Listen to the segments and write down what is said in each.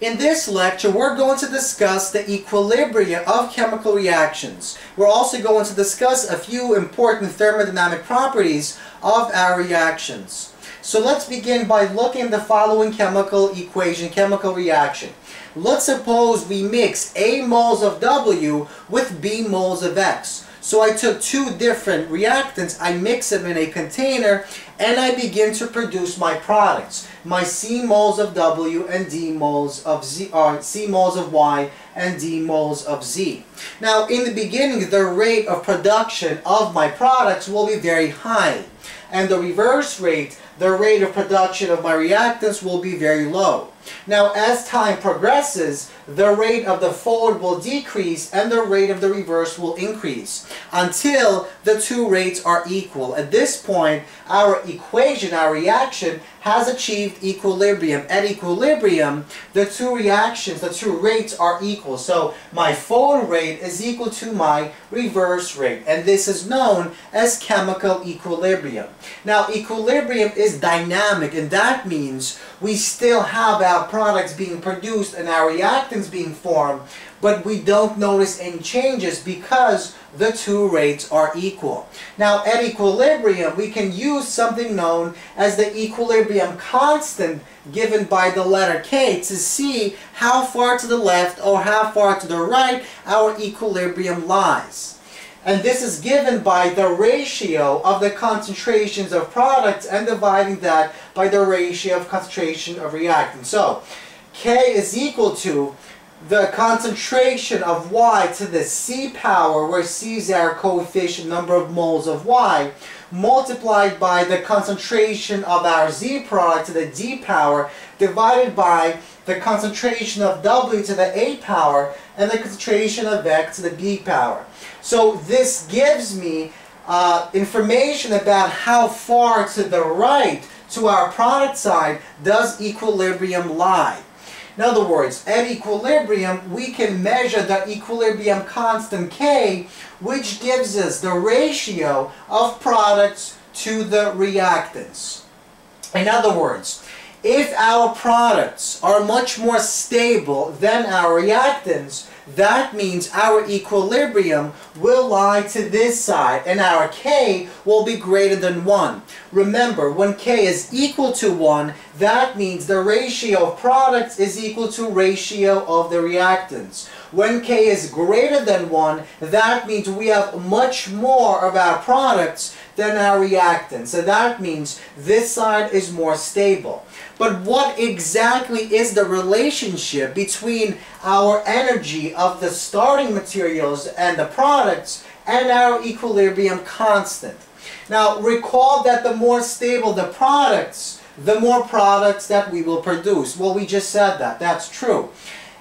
In this lecture, we're going to discuss the equilibrium of chemical reactions. We're also going to discuss a few important thermodynamic properties of our reactions. So let's begin by looking at the following chemical equation, chemical reaction. Let's suppose we mix A moles of W with B moles of X. So I took two different reactants, I mix them in a container, and I begin to produce my products. My C moles of W and D moles of Z, or C moles of Y and D moles of Z. Now, in the beginning, the rate of production of my products will be very high. And the reverse rate, the rate of production of my reactants will be very low. Now, as time progresses, the rate of the forward will decrease and the rate of the reverse will increase until the two rates are equal. At this point, our equation, our reaction, has achieved equilibrium. At equilibrium, the two reactions, the two rates are equal. So my forward rate is equal to my reverse rate. And this is known as chemical equilibrium. Now, equilibrium is dynamic, and that means we still have our products being produced and our reactants being formed, but we don't notice any changes because the two rates are equal. Now at equilibrium we can use something known as the equilibrium constant given by the letter K to see how far to the left or how far to the right our equilibrium lies. And this is given by the ratio of the concentrations of products and dividing that by the ratio of concentration of reactants. So K is equal to the concentration of y to the c power, where c is our coefficient number of moles of y, multiplied by the concentration of our z product to the d power, divided by the concentration of w to the a power, and the concentration of x to the b power. So this gives me uh, information about how far to the right to our product side does equilibrium lie. In other words, at equilibrium, we can measure the equilibrium constant K, which gives us the ratio of products to the reactants. In other words, if our products are much more stable than our reactants, that means our equilibrium will lie to this side and our K will be greater than 1. Remember, when K is equal to 1, that means the ratio of products is equal to ratio of the reactants. When K is greater than 1, that means we have much more of our products than our reactants. So that means this side is more stable. But what exactly is the relationship between our energy of the starting materials and the products and our equilibrium constant? Now recall that the more stable the products, the more products that we will produce. Well, we just said that. That's true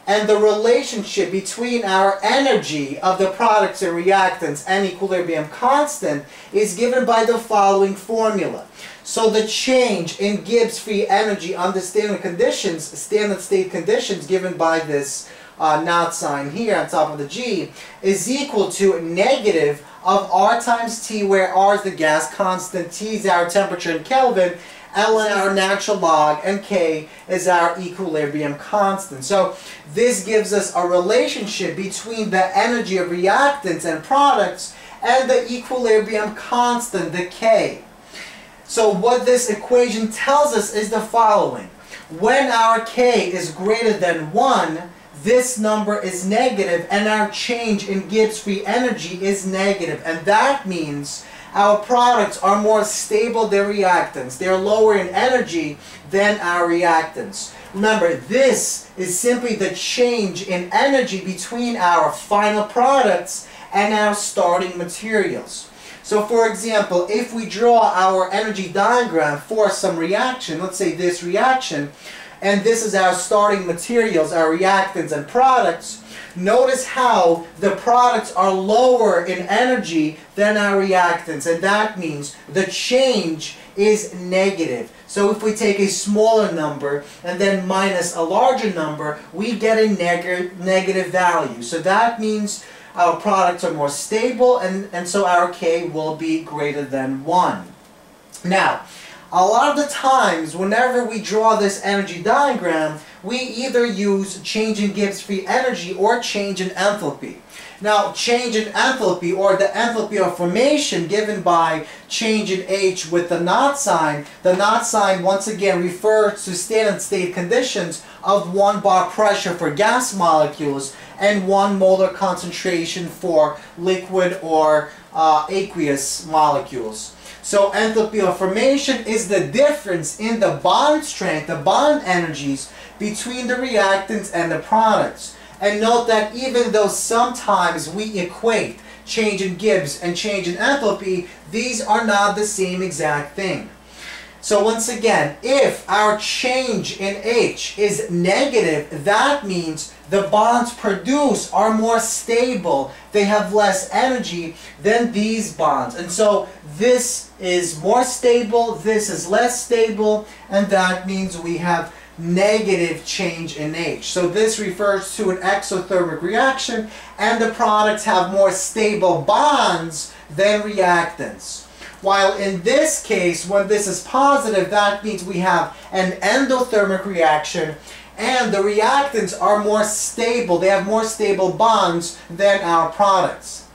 and the relationship between our energy of the products and reactants and equilibrium constant is given by the following formula. So the change in Gibbs free energy under standard conditions, standard state conditions given by this uh, not sign here on top of the G, is equal to negative of R times T where R is the gas constant, T is our temperature in Kelvin, L is our natural log, and K is our equilibrium constant. So this gives us a relationship between the energy of reactants and products and the equilibrium constant, the K. So what this equation tells us is the following. When our K is greater than 1, this number is negative and our change in Gibbs free energy is negative. And that means our products are more stable than reactants. They're lower in energy than our reactants. Remember, this is simply the change in energy between our final products and our starting materials. So for example, if we draw our energy diagram for some reaction, let's say this reaction, and this is our starting materials, our reactants and products, notice how the products are lower in energy than our reactants, and that means the change is negative. So if we take a smaller number and then minus a larger number, we get a neg negative value. So that means our products are more stable, and, and so our K will be greater than 1. Now, a lot of the times, whenever we draw this energy diagram, we either use change in Gibbs free energy or change in enthalpy. Now, change in enthalpy or the enthalpy of formation given by change in H with the not sign, the not sign once again refers to standard state conditions of 1 bar pressure for gas molecules and 1 molar concentration for liquid or uh, aqueous molecules. So enthalpy of formation is the difference in the bond strength, the bond energies between the reactants and the products. And note that even though sometimes we equate change in Gibbs and change in enthalpy, these are not the same exact thing. So once again, if our change in H is negative, that means the bonds produced are more stable. They have less energy than these bonds. And so this is more stable, this is less stable, and that means we have negative change in H. So this refers to an exothermic reaction and the products have more stable bonds than reactants. While in this case, when this is positive, that means we have an endothermic reaction and the reactants are more stable. They have more stable bonds than our products.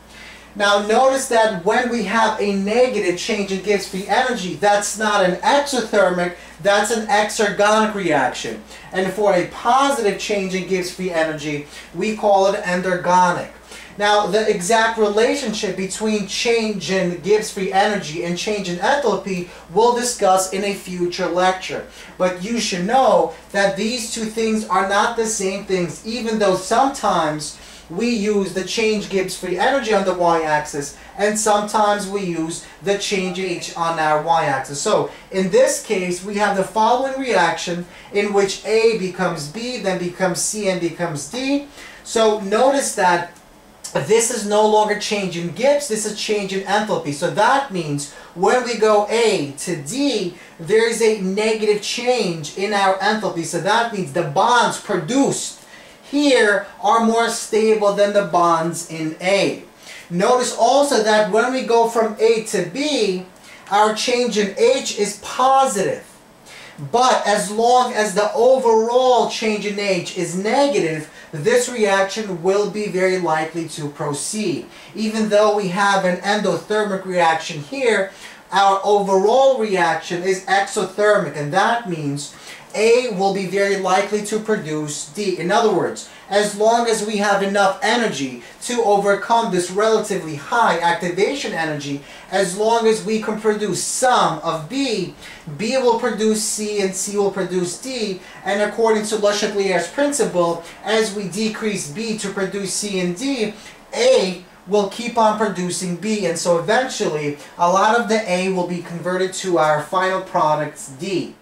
Now notice that when we have a negative change in Gibbs free energy, that's not an exothermic, that's an exergonic reaction. And for a positive change in Gibbs free energy, we call it endergonic. Now the exact relationship between change in Gibbs free energy and change in enthalpy we'll discuss in a future lecture. But you should know that these two things are not the same things even though sometimes we use the change Gibbs free energy on the y-axis and sometimes we use the change H on our y-axis. So in this case we have the following reaction in which A becomes B then becomes C and becomes D. So notice that this is no longer change in Gibbs, this is change in enthalpy. So that means when we go A to D, there is a negative change in our enthalpy. So that means the bonds produced here are more stable than the bonds in A. Notice also that when we go from A to B, our change in H is positive. But as long as the overall change in H is negative, this reaction will be very likely to proceed. Even though we have an endothermic reaction here, our overall reaction is exothermic, and that means A will be very likely to produce D. In other words, as long as we have enough energy to overcome this relatively high activation energy, as long as we can produce some of B, B will produce C and C will produce D, and according to Le Chatelier's principle, as we decrease B to produce C and D, A will keep on producing B, and so eventually a lot of the A will be converted to our final products D.